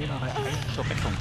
你那还还小白熊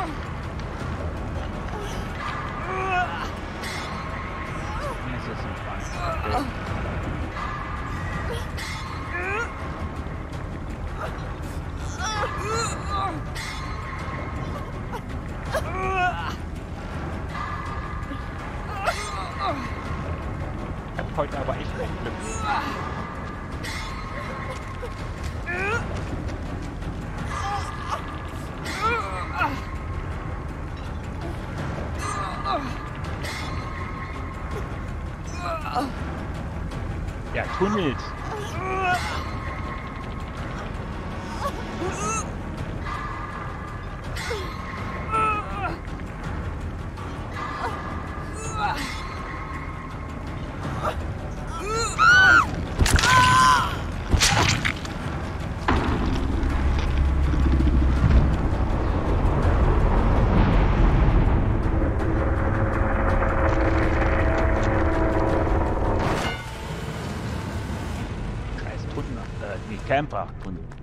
Rettung. Es Охуеть. Äh, nee,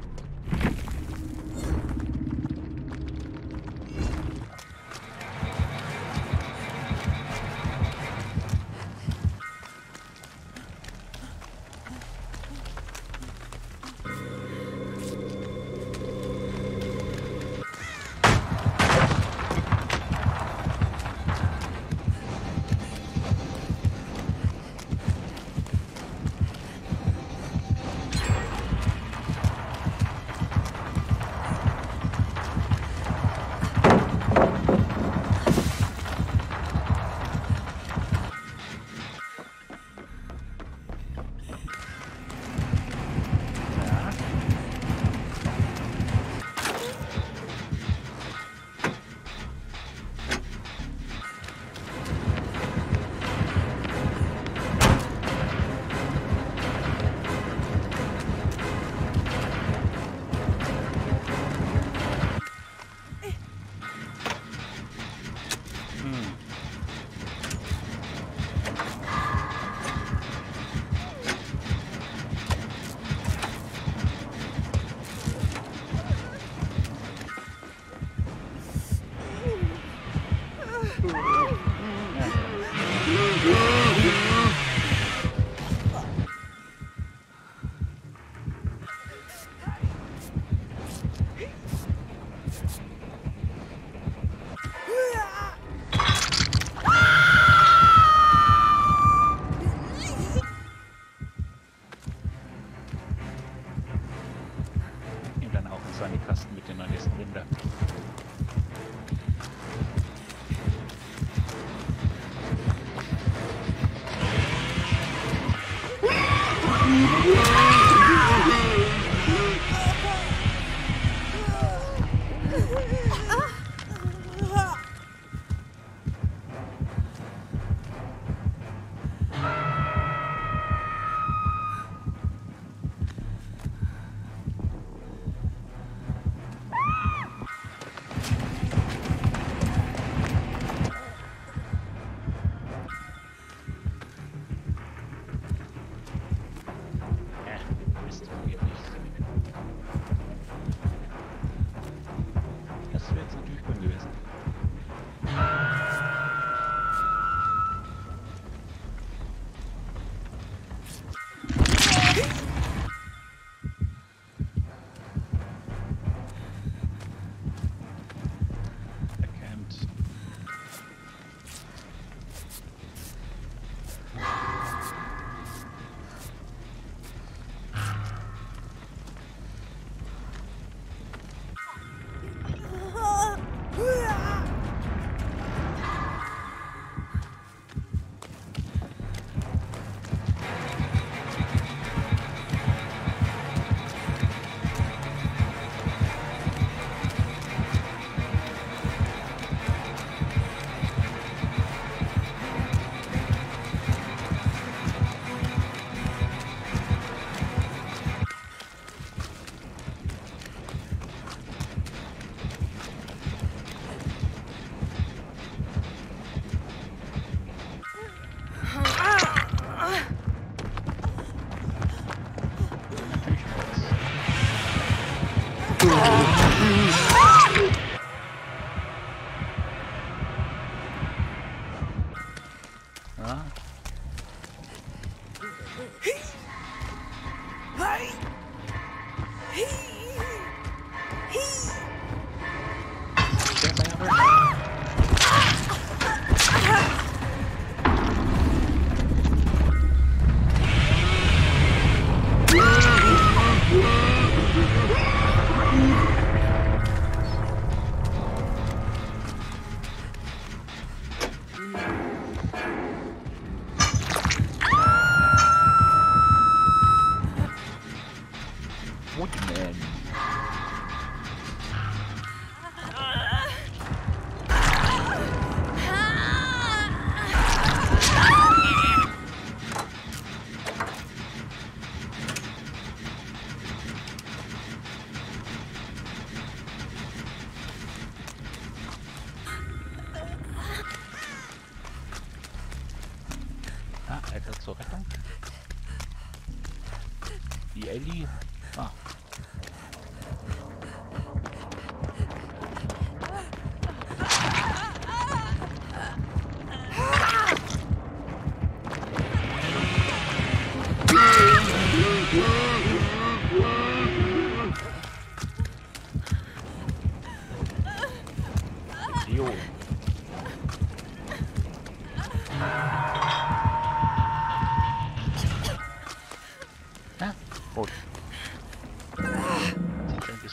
first.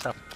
した。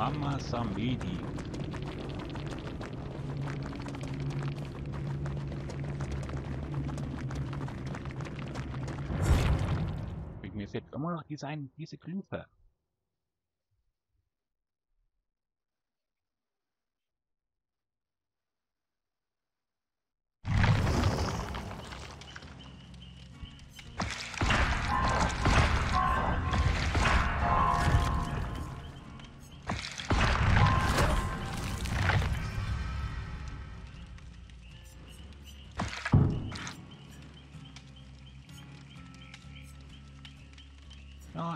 Mama Samedi. Mir fehlt immer noch diese, diese Glyphe.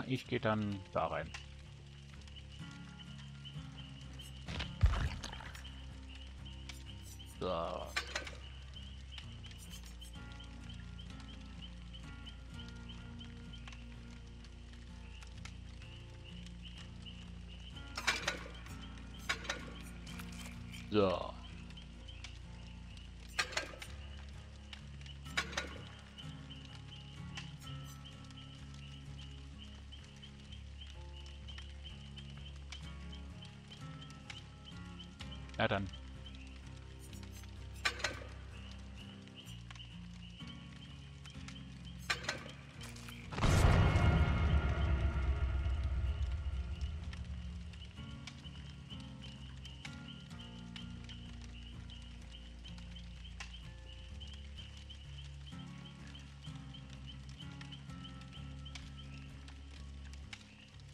ich gehe dann da rein. So. So. Dann.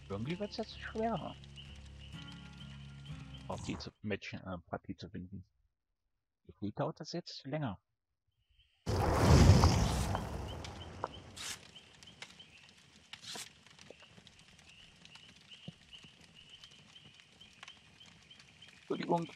Irgendwie wird es jetzt schwerer. Partie zu, Match, äh, zu finden. Gefühlt dauert das jetzt länger. Entschuldigung.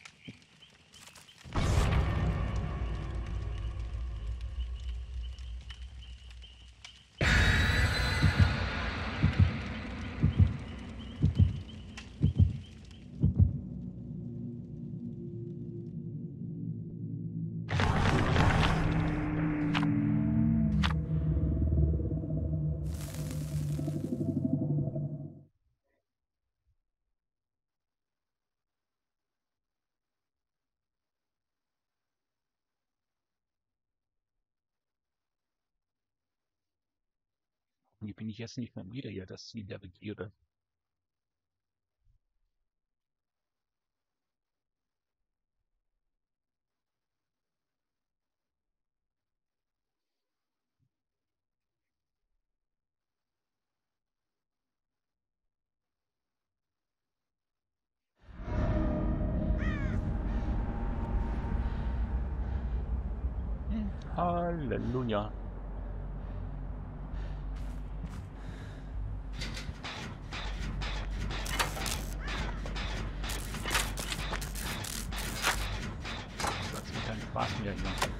Wie bin ich jetzt nicht mehr wieder hier das Ziel der Begierde? Halleluja. Das wird kein Spaß mehr hier.